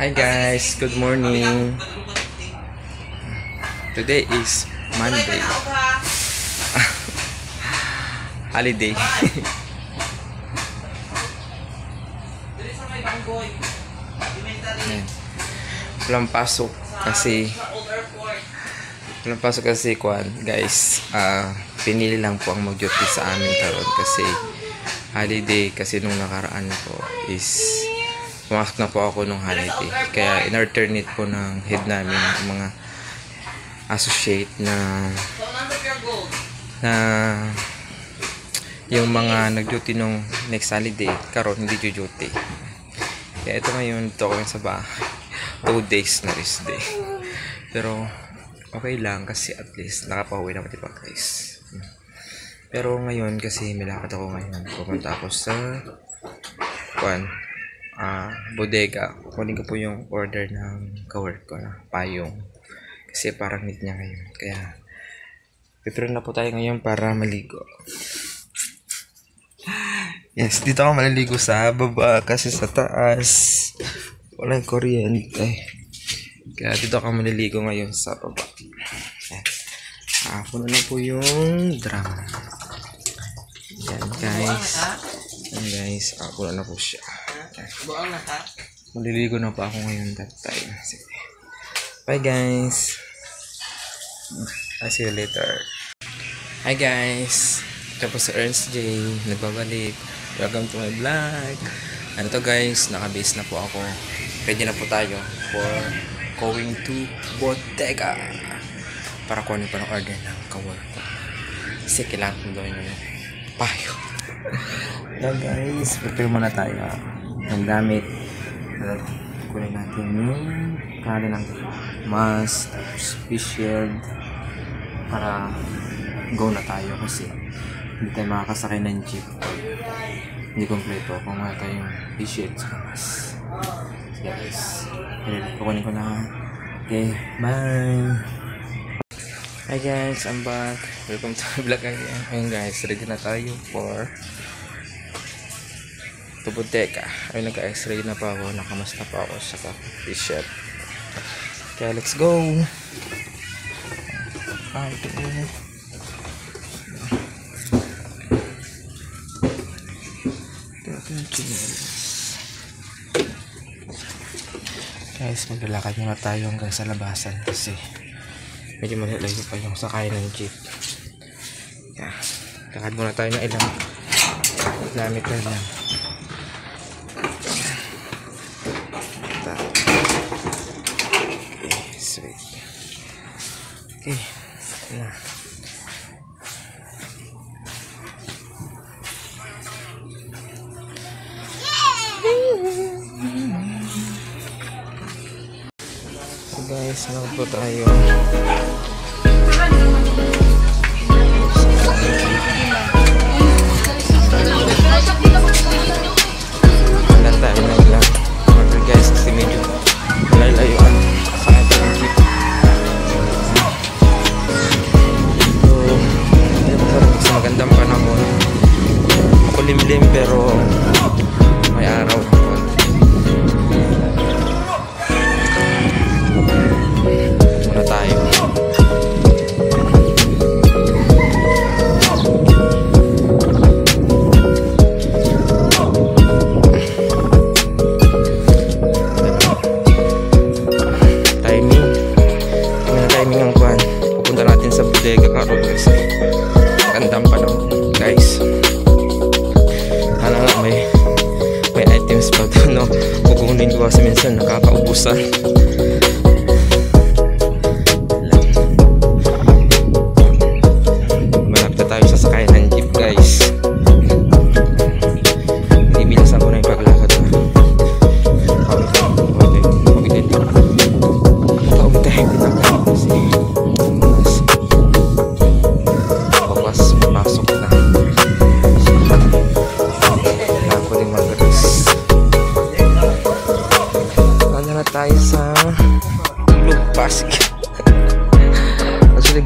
Hi guys, good morning. Today is Monday. Holiday. Walang pasok kasi walang pasok kasi kwan guys ah pinili lang po ang mag-duty sa amin karon kasi holiday kasi nung nakaraan po is pumasok na po ako nung holiday kaya in-alternate po ng head namin ang mga associate na na yung mga nag-duty nung next holiday. Karon hindi duty. Kaya ito ngayon dito ako sa bahay. Two days na rest day. Pero okay lang kasi at least nakapauwi naman diba guys. Pero ngayon kasi may lakad ako ngayon. Pupunta ako sa kwan ah bodega kunin ko po yung order ng kawork ko na payong kasi parang need niya ngayon kaya prepare na po tayo ngayon para maligo yes dito ako maliligo sa baba kasi sa taas walang kuryente kaya dito ako maliligo ngayon sa baba Ayan. Ako na lang po yung drum. Yan guys. Yan guys. Ako na lang po siya. Buang na ha? Maliligo na pa ako ngayon that time. Sige. Bye guys. I'll see you later. Hi guys. Po si Ernst J. Nagbabalik. Welcome to my vlog. Ano to guys, nakabase na po ako. Ready na po tayo for going to Bottega para kunin pa ng order ng kawork ko. Kasi kailangan ko gawin yung payo. Now guys, prepare muna tayo ng gamit. Uh, kunin natin yung kala ng mask, tapos face shield para go na tayo kasi hindi tayo makakasakay ng jeep hindi kompleto kung wala tayong face shield sa mask. Sige guys, kukunin ko na. Okay, bye! Hi guys, I'm back. Welcome to my vlog again. Ayun guys, ready na tayo for to Boteca. Ayun nagka-x-ray na pa ako. Nakamas na pa ako sa t-shirt. Kaya let's go! Ah, ito po. Ito chinelas. Guys, maglalakad muna tayo hanggang sa labasan kasi medyo malalayo pa yung sakay ng jeep yeah. lakad muna tayo ng ilang kilometer lang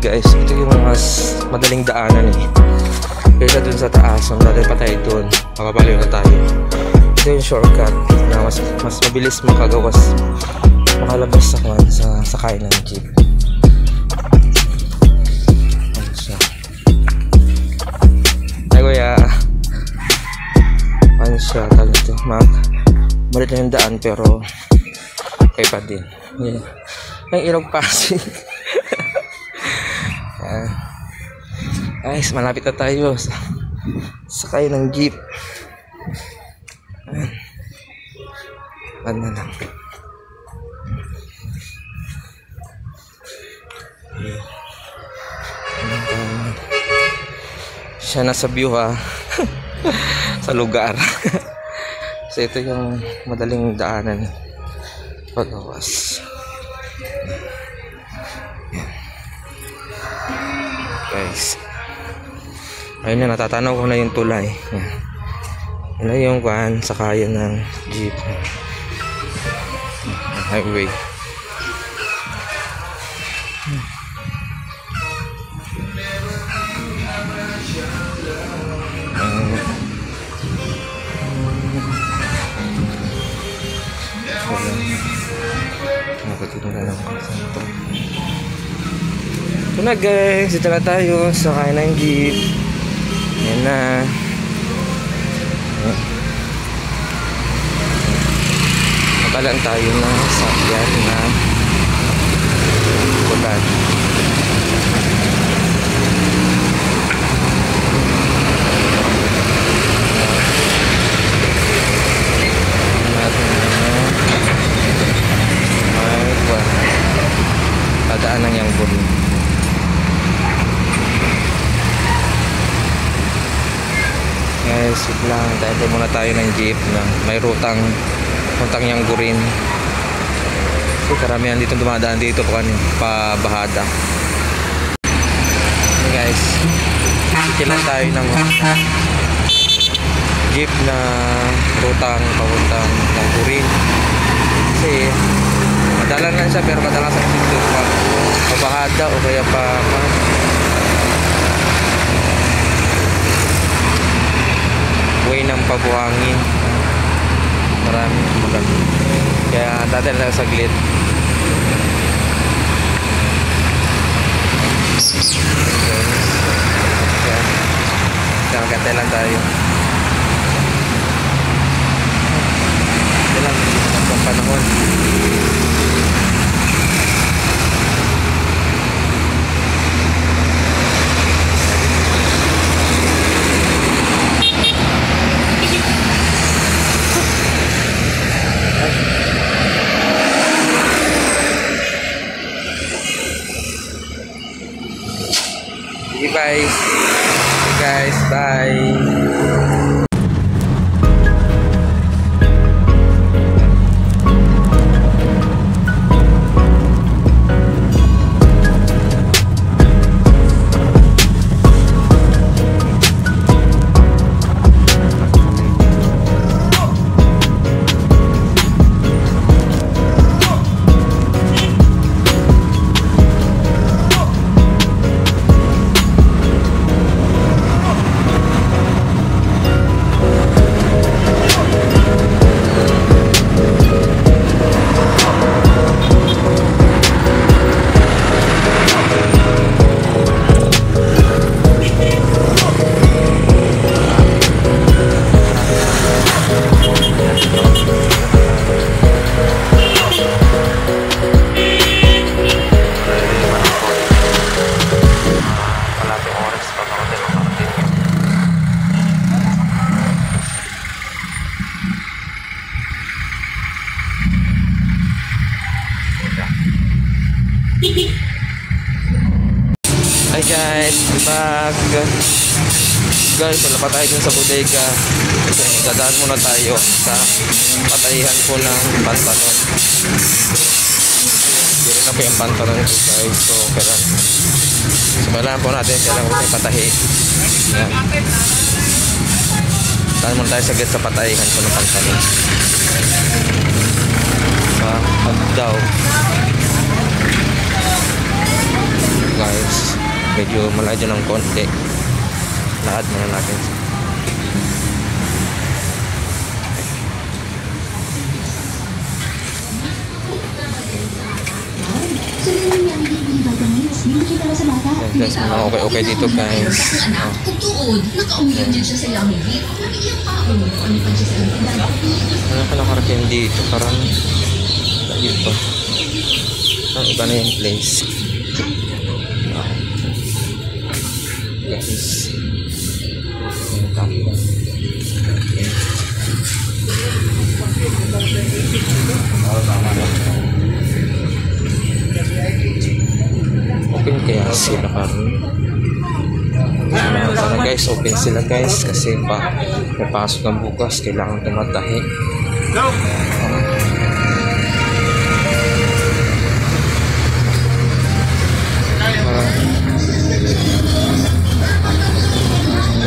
guys, ito yung mas madaling daanan eh. Kaysa dun sa taas, ang dati pa tayo dun. Makapaliw na tayo. ito yung shortcut na mas, mas mabilis makagawas makalabas sa kwan sa sakay ng jeep ay kuya ano siya tawag ito ma'am malit na yung daan pero okay pa din yeah. ang ilog pasig Guys malapit na tayo sa sakay ng jeep Ayan. Ano lang. Siya nasa view ha. sa lugar. so ito yung madaling daanan. Pagawas. Ayun na, natatanaw ko na yung tulay. Yan na yung van sa kaya ng jeep. Highway. Um, Nakatira lang sa ito. Ito na guys, dito na tayo sa kaya ng jeep. Yan na. Makalan tayo na sakyan na kulan. Natin na may kuwan. Padaan ng yang buli. Wait lang. Dahil muna tayo ng jeep na may rutang rutang yang gurin. So, karamihan dito dumadaan dito pa, pa bahada. Okay guys, kailan tayo ng jeep na rutang papuntang ng gurin. Kasi madalan lang siya pero kadalasan dito pa pabahada o kaya pa, pa way ng pabuhangin marami ulan kaya dati lang saglit kaya kaya magkantay lang tayo ito lang ang panahon bodega. So, dadaan muna tayo sa patayihan ko ng pantalon. Hindi na po yung pantalon ko guys. So, kailan. So, po natin kailangan ko yung patahi. Yan. Daan muna tayo saglit sa patayihan ko ng pantalon. Sa Agdaw. Guys, medyo malayo ng konti. Lahat muna natin. Kita na sa bata. Ayan, guys, mga okay-okay dito guys. Anak, tugtuod. Nakaulan dyan siya sa lamig. Nabigyan pa ako. Ano pa siya sa lamig? Ano ka nakarating dito? Parang layo pa. Ang iba na yung place. Guys. Ayan, Open kaya sila karon. Sana guys, open sila guys kasi pa may ng bukas, kailangan tumatahi.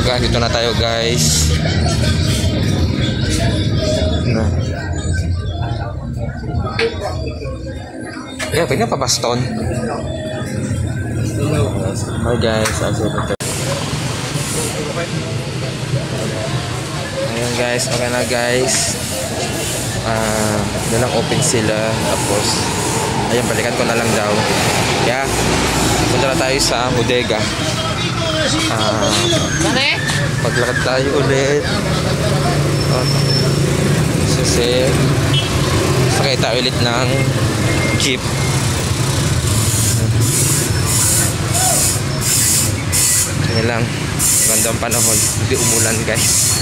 Mga dito na tayo guys. Na. Yeah, pwede pa baston. Hi guys, as you can Ayan guys, okay na guys. Ah, dalang open sila. Tapos, ayun, balikan ko na lang daw. Kaya, punta na tayo sa bodega. Ah, paglakad tayo ulit. Oh, kasi, sakay tayo ulit ng jeep. Yan lang. Gandang panahon. Hindi umulan guys.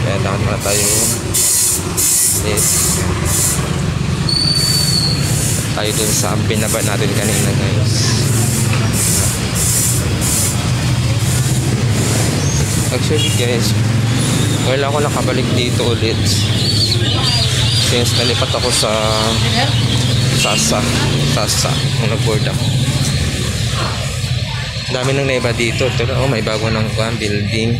Kaya dapat muna tayo. Yes. Tayo dun sa binaba natin kanina guys. Actually guys, wala ako nakabalik dito ulit. Since nalipat ako sa Sasa. Sasa. Nag-board ako. Dami ng naiba dito. Ito oh, may bago ng kwan, building.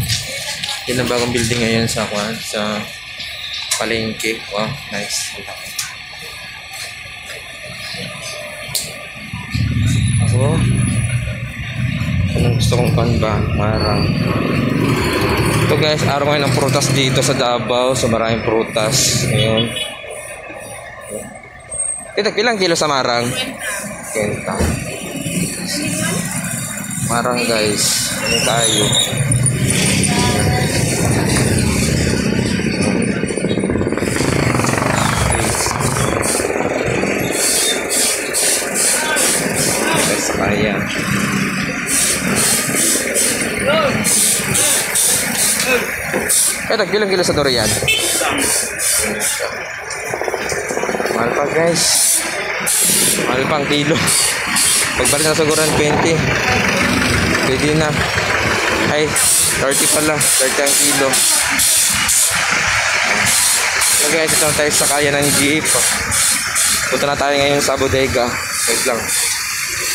Yun ang bagong building ngayon sa kwan, sa palengke. Wow, nice. Ako, anong gusto kong kwan ba? Marang. Ito guys, araw ngayon ng prutas dito sa Davao. So maraming prutas. Ngayon. Ito, ilang kilo sa marang? Kenta. Marang guys. Ano tayo? Guys, kaya. Eh, ilang kilo sa durian? Mahal pa guys. Mahal pang kilo. Pagbalik na siguro ng 20. Pwede na. Ay, 30 pala. 30 ang kilo. So guys, ito tayo sa kaya ng jeep. Punta na tayo ngayon sa bodega. Wait lang.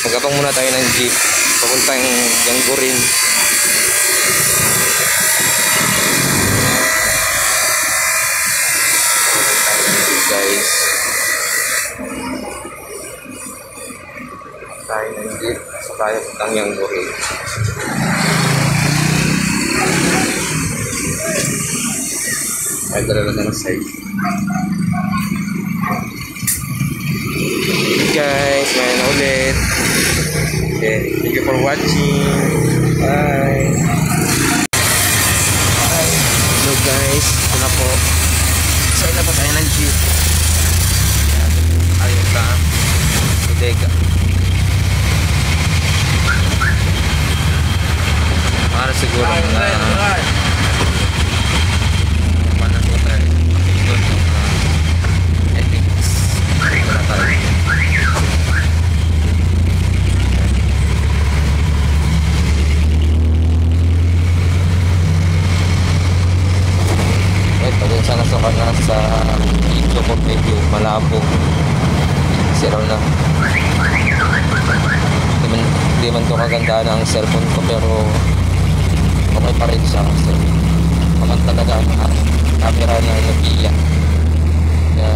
Magabang muna tayo ng jeep. Papuntang Yanggurin. guys. Tayo ng jeep. So tayo sa Yanggurin. Ay, dala na ng side. guys, may na ulit. Okay, thank you for watching. Bye. Hello guys, ito na po. So, ina pa tayo ng jeep. Ayun sa bodega. Para siguro na Mana po tayo? Ito, uh, ethics. Wala tayo. Wait, pag yung sana sa kana sa video ko medyo malabo. Zero na. Hindi man, hindi man to kaganda ng cellphone ko pero okay pa rin siya kasi naman talaga ang camera ng Nokia. Kaya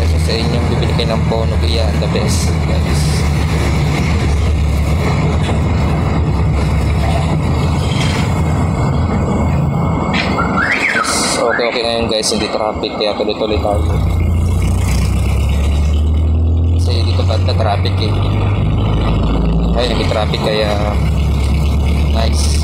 kasi sa inyong bibili kayo ng phone Nokia the best guys. Okay okay ngayon guys, hindi traffic kaya tuloy-tuloy tayo. Kasi dito banda traffic eh. Ay, nag-traffic kaya nice.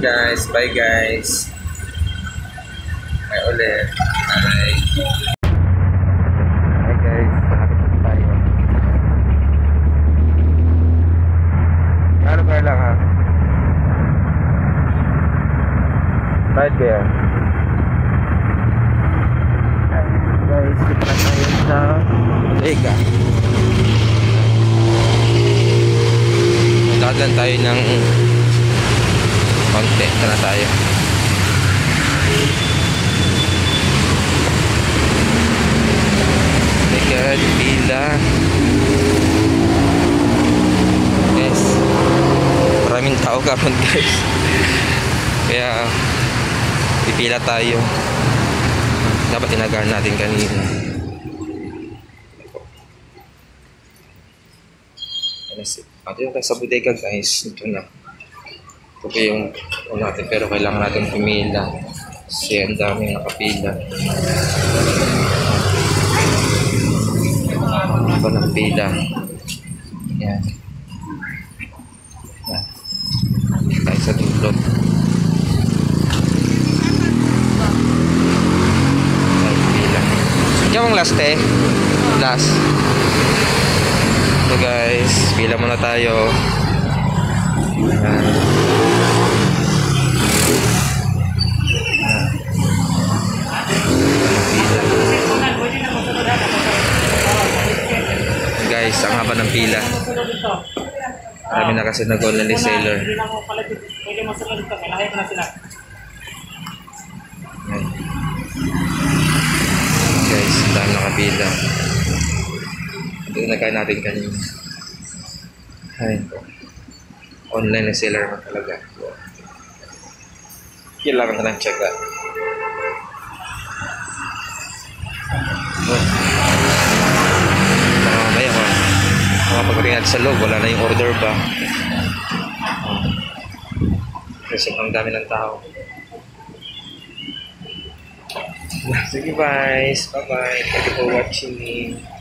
guys, bye guys. Bye ulit. Bye. Hi guys, malapit na tayo. Ano ba lang ha? Bakit kaya? Guys, dito na tayo sa Lega. Magdadaan tayo ng konti. Ito na tayo. Teka, pila. Yes. Kapon guys. Kaya pipila tayo. Dapat tinagaan natin kanina. Ano? Ito yung tayo sa bodega guys. Ito na. Ito pa yung ano natin pero kailangan natin pumila. Kasi ang daming nakapila. Ano ba ng pila? Yan. Tayo sa pila. Ikaw ang last eh. Last. So guys, pila muna tayo. Yan. Guys, ang haba ng pila. Marami na kasi nag-online reseller. Hindi na mo pala pwede masunod ito. Kailangan ko na sila. Guys, ang dami nakapila. Ito na kaya natin kanina. Ay, online reseller naman talaga. Kailangan na lang check that. Natin sa loob, wala na yung order ba? Kasi ang dami ng tao. Sige guys, bye bye. Thank you for watching.